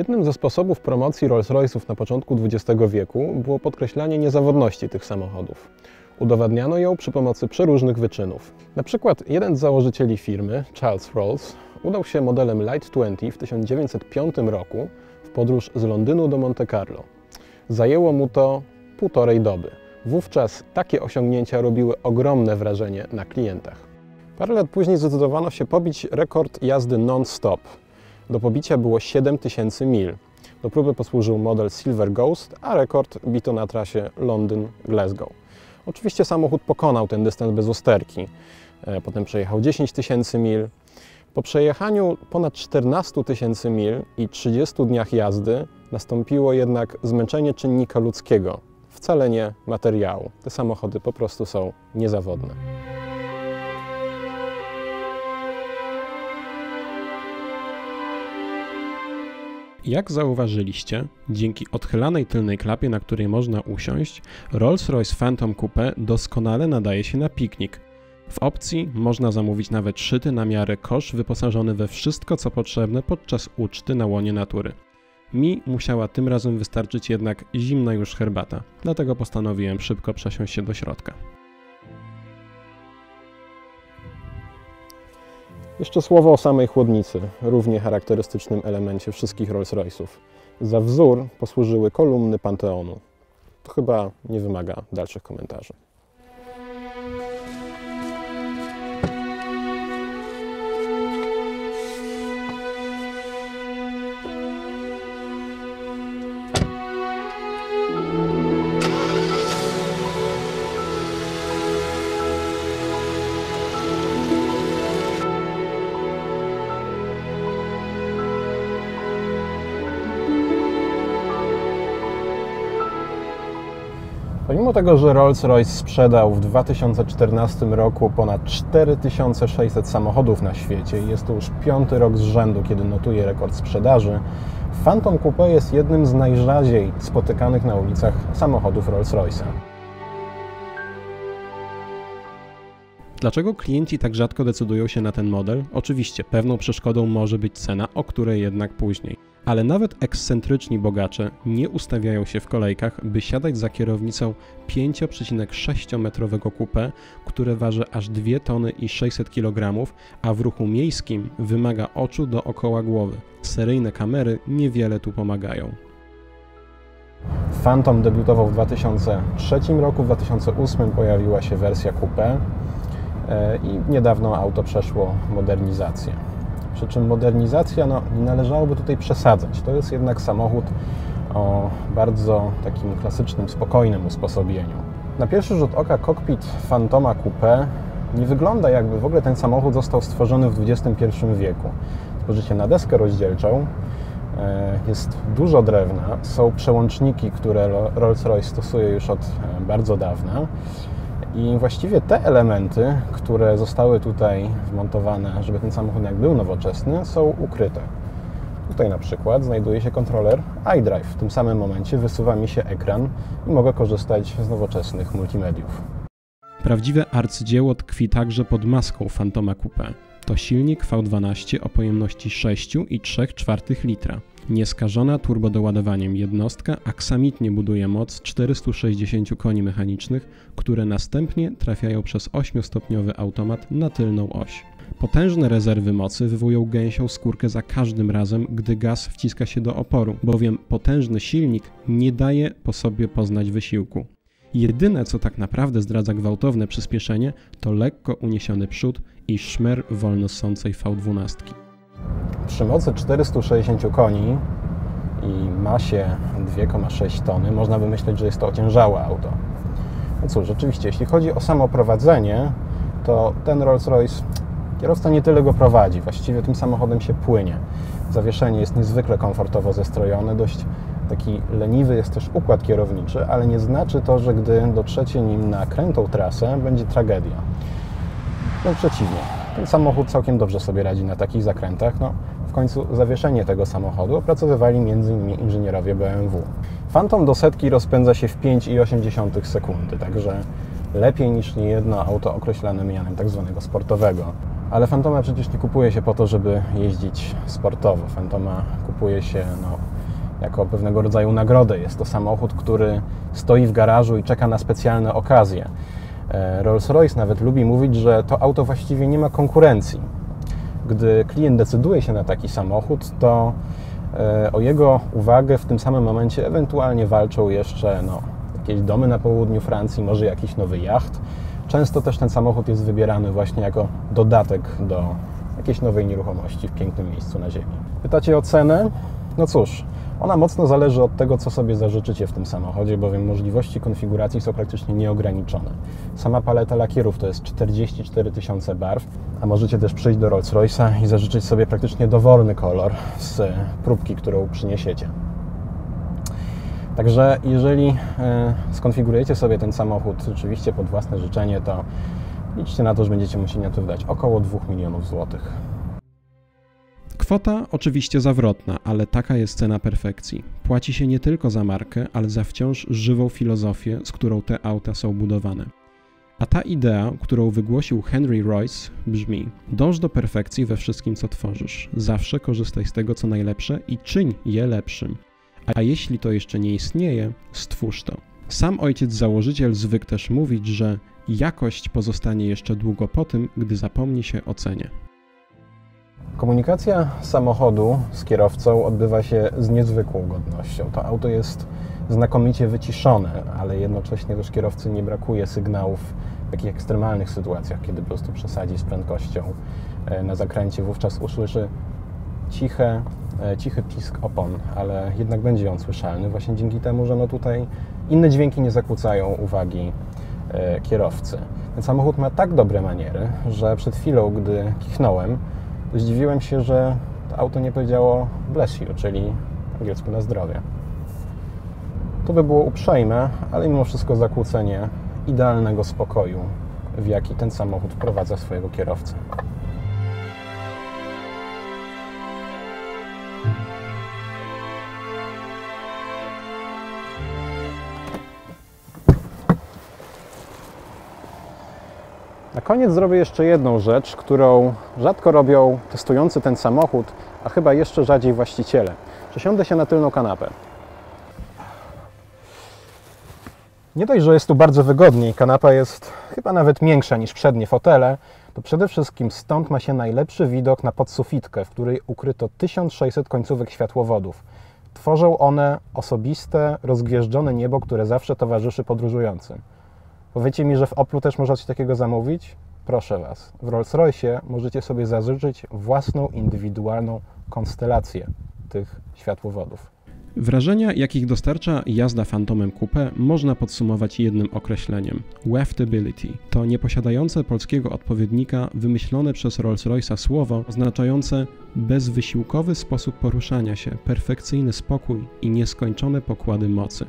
Jednym ze sposobów promocji Rolls-Royce'ów na początku XX wieku było podkreślanie niezawodności tych samochodów. Udowadniano ją przy pomocy przeróżnych wyczynów. Na przykład jeden z założycieli firmy, Charles Rolls, udał się modelem Light 20 w 1905 roku w podróż z Londynu do Monte Carlo. Zajęło mu to półtorej doby. Wówczas takie osiągnięcia robiły ogromne wrażenie na klientach. Parę lat później zdecydowano się pobić rekord jazdy non-stop. Do pobicia było 7000 mil. Do próby posłużył model Silver Ghost, a rekord bito na trasie Londyn-Glasgow. Oczywiście samochód pokonał ten dystans bez usterki. E, potem przejechał 10 tysięcy mil. Po przejechaniu ponad 14 tysięcy mil i 30 dniach jazdy nastąpiło jednak zmęczenie czynnika ludzkiego, wcale nie materiału. Te samochody po prostu są niezawodne. Jak zauważyliście, dzięki odchylanej tylnej klapie, na której można usiąść, Rolls-Royce Phantom Coupe doskonale nadaje się na piknik. W opcji można zamówić nawet szyty na miarę kosz wyposażony we wszystko co potrzebne podczas uczty na łonie natury. Mi musiała tym razem wystarczyć jednak zimna już herbata, dlatego postanowiłem szybko przesiąść się do środka. Jeszcze słowo o samej chłodnicy, równie charakterystycznym elemencie wszystkich Rolls-Royce'ów. Za wzór posłużyły kolumny Panteonu. To chyba nie wymaga dalszych komentarzy. Pomimo tego, że Rolls-Royce sprzedał w 2014 roku ponad 4600 samochodów na świecie i jest to już piąty rok z rzędu, kiedy notuje rekord sprzedaży, Phantom Coupe jest jednym z najrzadziej spotykanych na ulicach samochodów Rolls-Royce'a. Dlaczego klienci tak rzadko decydują się na ten model? Oczywiście pewną przeszkodą może być cena, o której jednak później. Ale nawet ekscentryczni bogacze nie ustawiają się w kolejkach, by siadać za kierownicą 5,6-metrowego coupé, które waży aż 2 tony i 600 kg, a w ruchu miejskim wymaga oczu dookoła głowy. Seryjne kamery niewiele tu pomagają. Phantom debiutował w 2003 roku, w 2008 pojawiła się wersja coupé i niedawno auto przeszło modernizację. Przy czym modernizacja, no, nie należałoby tutaj przesadzać. To jest jednak samochód o bardzo takim klasycznym, spokojnym usposobieniu. Na pierwszy rzut oka kokpit Fantoma Coupe nie wygląda jakby w ogóle ten samochód został stworzony w XXI wieku. Spojrzycie na deskę rozdzielczą, e, jest dużo drewna, są przełączniki, które Rolls-Royce stosuje już od e, bardzo dawna i właściwie te elementy, które zostały tutaj wmontowane, żeby ten samochód jak był nowoczesny, są ukryte. Tutaj na przykład znajduje się kontroler iDrive. W tym samym momencie wysuwa mi się ekran i mogę korzystać z nowoczesnych multimediów. Prawdziwe arcydzieło tkwi także pod maską Fantoma Coupe. To silnik V12 o pojemności 6,3 litra. Nieskażona turbodoładowaniem jednostka aksamitnie buduje moc 460 koni mechanicznych, które następnie trafiają przez 8-stopniowy automat na tylną oś. Potężne rezerwy mocy wywołują gęsią skórkę za każdym razem, gdy gaz wciska się do oporu, bowiem potężny silnik nie daje po sobie poznać wysiłku. Jedyne, co tak naprawdę zdradza gwałtowne przyspieszenie, to lekko uniesiony przód i szmer wolno ssącej V12. Przy mocy 460 koni i masie 2,6 tony można by myśleć, że jest to ociężałe auto. No cóż, rzeczywiście, jeśli chodzi o samo prowadzenie, to ten Rolls-Royce kierowca nie tyle go prowadzi, właściwie tym samochodem się płynie. Zawieszenie jest niezwykle komfortowo zestrojone, dość taki leniwy jest też układ kierowniczy, ale nie znaczy to, że gdy dotrzecie nim na krętą trasę, będzie tragedia. No przeciwnie, ten samochód całkiem dobrze sobie radzi na takich zakrętach. No, w końcu zawieszenie tego samochodu opracowywali m.in. inżynierowie BMW. Phantom do setki rozpędza się w 5,8 sekundy, także lepiej niż niejedno auto określane mianem tak zwanego sportowego. Ale Fantoma przecież nie kupuje się po to, żeby jeździć sportowo. Fantoma kupuje się no, jako pewnego rodzaju nagrodę. Jest to samochód, który stoi w garażu i czeka na specjalne okazje. E, Rolls-Royce nawet lubi mówić, że to auto właściwie nie ma konkurencji. Gdy klient decyduje się na taki samochód, to e, o jego uwagę w tym samym momencie ewentualnie walczą jeszcze no, jakieś domy na południu Francji, może jakiś nowy jacht. Często też ten samochód jest wybierany właśnie jako dodatek do jakiejś nowej nieruchomości w pięknym miejscu na ziemi. Pytacie o cenę? No cóż, ona mocno zależy od tego, co sobie zażyczycie w tym samochodzie, bowiem możliwości konfiguracji są praktycznie nieograniczone. Sama paleta lakierów to jest 44 tysiące barw, a możecie też przyjść do Rolls-Royce'a i zażyczyć sobie praktycznie dowolny kolor z próbki, którą przyniesiecie. Także jeżeli e, skonfigurujecie sobie ten samochód rzeczywiście pod własne życzenie, to liczcie na to, że będziecie musieli na to wydać około 2 milionów złotych. Kwota oczywiście zawrotna, ale taka jest cena perfekcji. Płaci się nie tylko za markę, ale za wciąż żywą filozofię, z którą te auta są budowane. A ta idea, którą wygłosił Henry Royce, brzmi: Dąż do perfekcji we wszystkim, co tworzysz. Zawsze korzystaj z tego, co najlepsze i czyń je lepszym. A jeśli to jeszcze nie istnieje, stwórz to. Sam ojciec założyciel zwykł też mówić, że jakość pozostanie jeszcze długo po tym, gdy zapomni się o cenie. Komunikacja samochodu z kierowcą odbywa się z niezwykłą godnością. To auto jest znakomicie wyciszone, ale jednocześnie też kierowcy nie brakuje sygnałów w takich ekstremalnych sytuacjach, kiedy po prostu przesadzi z prędkością e, na zakręcie, wówczas usłyszy ciche, e, cichy pisk opon, ale jednak będzie on słyszalny właśnie dzięki temu, że no tutaj inne dźwięki nie zakłócają uwagi e, kierowcy. Ten samochód ma tak dobre maniery, że przed chwilą, gdy kichnąłem, zdziwiłem się, że to auto nie powiedziało bless you, czyli angielsku na zdrowie. To by było uprzejme, ale mimo wszystko zakłócenie idealnego spokoju, w jaki ten samochód wprowadza swojego kierowcę. Na koniec zrobię jeszcze jedną rzecz, którą rzadko robią testujący ten samochód, a chyba jeszcze rzadziej właściciele. Przesiądę się na tylną kanapę. Nie dość, że jest tu bardzo wygodnie i kanapa jest chyba nawet większa niż przednie fotele, to przede wszystkim stąd ma się najlepszy widok na podsufitkę, w której ukryto 1600 końcówek światłowodów. Tworzą one osobiste, rozgwieżdżone niebo, które zawsze towarzyszy podróżującym. Powiecie mi, że w Oplu też można coś takiego zamówić? Proszę Was, w Rolls-Royce możecie sobie zażyczyć własną indywidualną konstelację tych światłowodów. Wrażenia, jakich dostarcza jazda Phantomem Coupe, można podsumować jednym określeniem: waftability. To nieposiadające polskiego odpowiednika wymyślone przez Rolls-Royce'a słowo oznaczające bezwysiłkowy sposób poruszania się, perfekcyjny spokój i nieskończone pokłady mocy.